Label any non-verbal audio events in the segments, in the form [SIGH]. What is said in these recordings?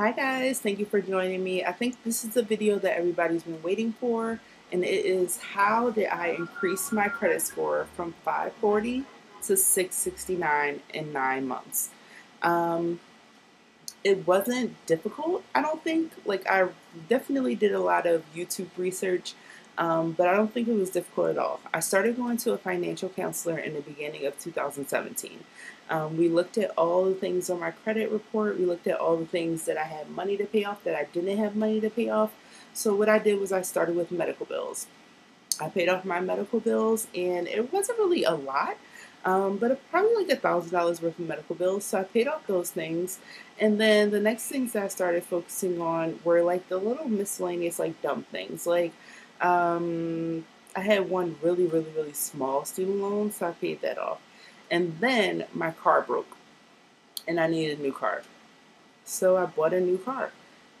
Hi guys, thank you for joining me. I think this is the video that everybody's been waiting for and it is how did I increase my credit score from 540 to 669 in nine months. Um, it wasn't difficult, I don't think. Like I definitely did a lot of YouTube research, um, but I don't think it was difficult at all. I started going to a financial counselor in the beginning of 2017. Um, we looked at all the things on my credit report. We looked at all the things that I had money to pay off that I didn't have money to pay off. So what I did was I started with medical bills. I paid off my medical bills, and it wasn't really a lot, um, but probably like a thousand dollars worth of medical bills. So I paid off those things, and then the next things that I started focusing on were like the little miscellaneous, like dumb things. Like um, I had one really, really, really small student loan, so I paid that off. And then my car broke, and I needed a new car, so I bought a new car.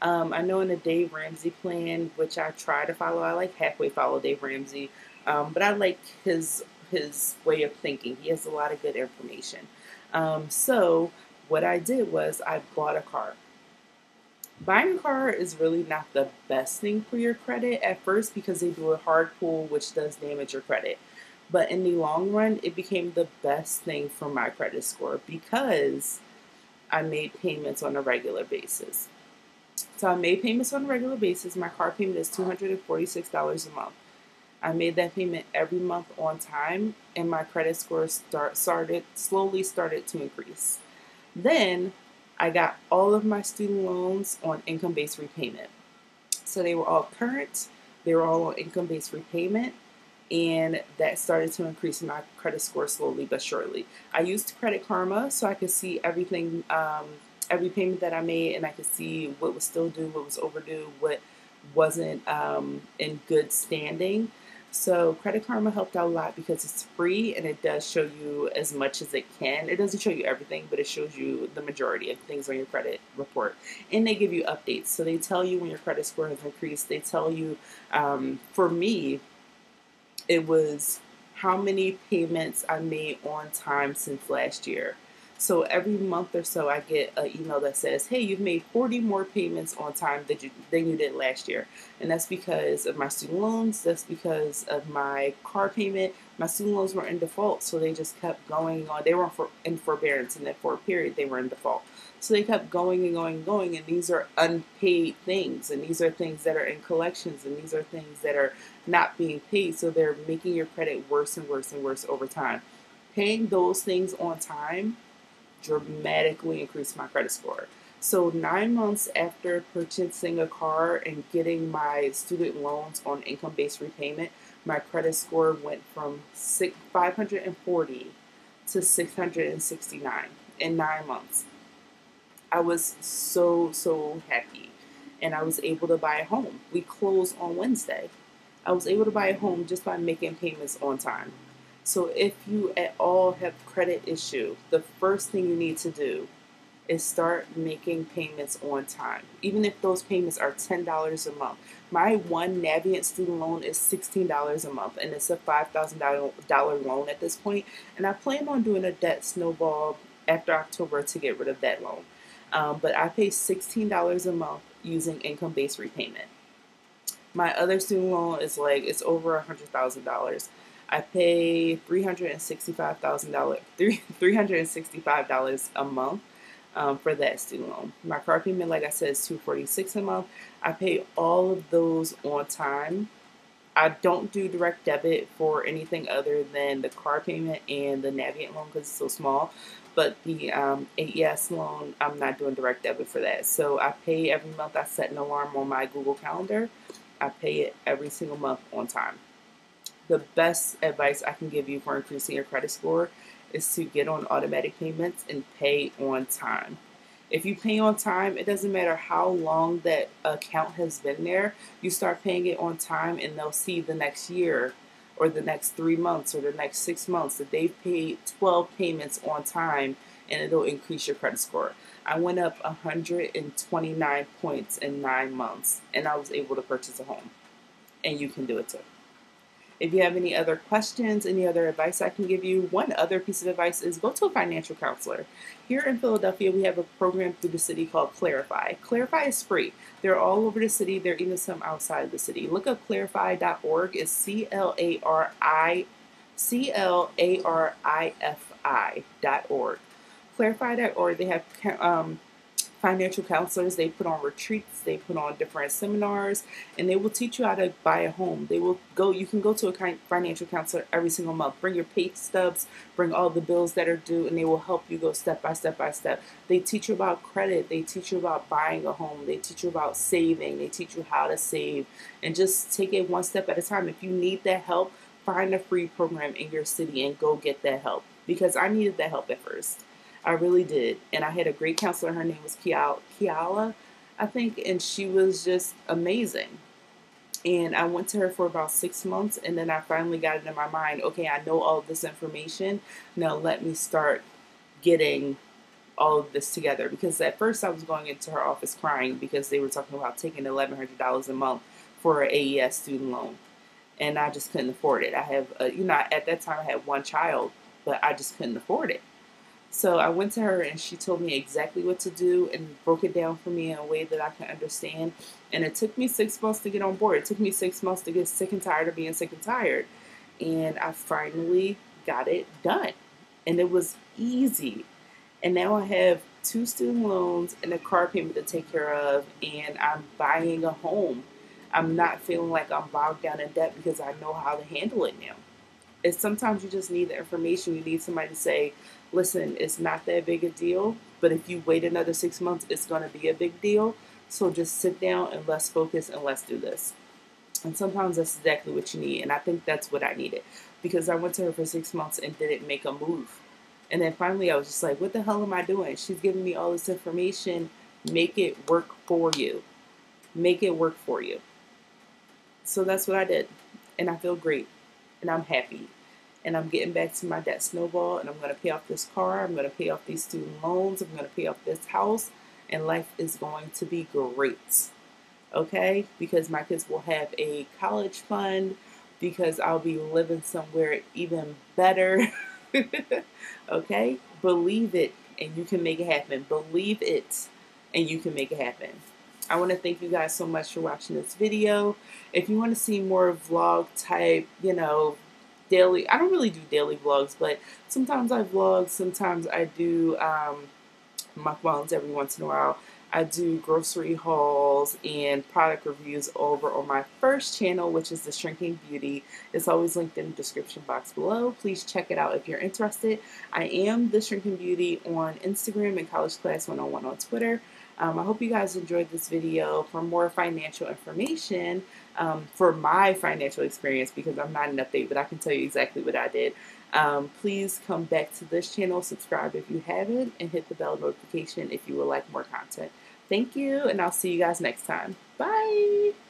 Um, I know in the Dave Ramsey plan, which I try to follow, I like halfway follow Dave Ramsey, um, but I like his his way of thinking. He has a lot of good information. Um, so what I did was I bought a car. Buying a car is really not the best thing for your credit at first because they do a hard pull, which does damage your credit. But in the long run, it became the best thing for my credit score because I made payments on a regular basis. So I made payments on a regular basis. My car payment is $246 a month. I made that payment every month on time, and my credit score start started slowly started to increase. Then I got all of my student loans on income-based repayment. So they were all current. They were all on income-based repayment, and that started to increase my credit score slowly but surely. I used Credit Karma so I could see everything um, every payment that I made, and I could see what was still due, what was overdue, what wasn't um, in good standing. So Credit Karma helped out a lot because it's free and it does show you as much as it can. It doesn't show you everything, but it shows you the majority of things on your credit report. And they give you updates. So they tell you when your credit score has increased. They tell you, um, for me, it was how many payments I made on time since last year. So every month or so, I get an email that says, "Hey, you've made 40 more payments on time than you than you did last year," and that's because of my student loans. That's because of my car payment. My student loans were in default, so they just kept going on. They were in forbearance, and then for a period, they were in default. So they kept going and going and going, and these are unpaid things, and these are things that are in collections, and these are things that are not being paid. So they're making your credit worse and worse and worse over time. Paying those things on time dramatically increased my credit score. So nine months after purchasing a car and getting my student loans on income-based repayment, my credit score went from 540 to 669 in nine months. I was so, so happy. And I was able to buy a home. We closed on Wednesday. I was able to buy a home just by making payments on time. So if you at all have credit issue, the first thing you need to do is start making payments on time. Even if those payments are $10 a month. My one Navient student loan is $16 a month and it's a $5,000 loan at this point. And I plan on doing a debt snowball after October to get rid of that loan. Um, but I pay $16 a month using income-based repayment. My other student loan is like, it's over $100,000. I pay $365,000, three $365 a month um, for that student loan. My car payment, like I said, is 246 a month. I pay all of those on time. I don't do direct debit for anything other than the car payment and the Navient loan because it's so small. But the um, AES loan, I'm not doing direct debit for that. So I pay every month. I set an alarm on my Google Calendar. I pay it every single month on time the best advice I can give you for increasing your credit score is to get on automatic payments and pay on time. If you pay on time, it doesn't matter how long that account has been there, you start paying it on time and they'll see the next year or the next three months or the next six months that they've paid 12 payments on time and it'll increase your credit score. I went up 129 points in nine months and I was able to purchase a home. And you can do it too. If you have any other questions, any other advice I can give you, one other piece of advice is go to a financial counselor. Here in Philadelphia, we have a program through the city called Clarifi. Clarifi is free. They're all over the city. There are even some outside of the city. Look up clarifi.org. It's C L A R I C L A R I F I dot org. Clarifi.org. They have um, financial counselors. They put on retreats, they put on different seminars, and they will teach you how to buy a home. They will go, you can go to a financial counselor every single month. Bring your pay stubs, bring all the bills that are due, and they will help you go step by step by step. They teach you about credit, they teach you about buying a home, they teach you about saving, they teach you how to save, and just take it one step at a time. If you need that help, find a free program in your city and go get that help because I needed that help at first. I really did. And I had a great counselor. Her name was Kiala, I think, and she was just amazing. And I went to her for about six months, and then I finally got it in my mind okay, I know all this information. Now let me start getting all of this together. Because at first I was going into her office crying because they were talking about taking $1,100 a month for an AES student loan. And I just couldn't afford it. I have, a, you know, at that time I had one child, but I just couldn't afford it. So I went to her and she told me exactly what to do and broke it down for me in a way that I can understand. And it took me six months to get on board. It took me six months to get sick and tired of being sick and tired. And I finally got it done. And it was easy. And now I have two student loans and a car payment to take care of, and I'm buying a home. I'm not feeling like I'm bogged down in debt because I know how to handle it now. It's sometimes you just need the information. You need somebody to say, listen, it's not that big a deal, but if you wait another six months, it's going to be a big deal. So just sit down and let's focus and let's do this. And sometimes that's exactly what you need. And I think that's what I needed because I went to her for six months and didn't make a move. And then finally, I was just like, what the hell am I doing? She's giving me all this information. Make it work for you. Make it work for you. So that's what I did. And I feel great. And I'm happy and I'm getting back to my debt snowball and I'm going to pay off this car, I'm going to pay off these student loans, I'm going to pay off this house, and life is going to be great. Okay? Because my kids will have a college fund, because I'll be living somewhere even better. [LAUGHS] okay? Believe it and you can make it happen. Believe it and you can make it happen. I want to thank you guys so much for watching this video. If you want to see more vlog type, you know, daily. I don't really do daily vlogs, but sometimes I vlog. Sometimes I do um, mukbangs every once in a while. I do grocery hauls and product reviews over on my first channel, which is The Shrinking Beauty. It's always linked in the description box below. Please check it out if you're interested. I am The Shrinking Beauty on Instagram and College Class 101 on Twitter. Um, I hope you guys enjoyed this video. For more financial information, um, for my financial experience, because I'm not an update, but I can tell you exactly what I did. Um, please come back to this channel, subscribe if you haven't, and hit the bell notification if you would like more content. Thank you, and I'll see you guys next time. Bye!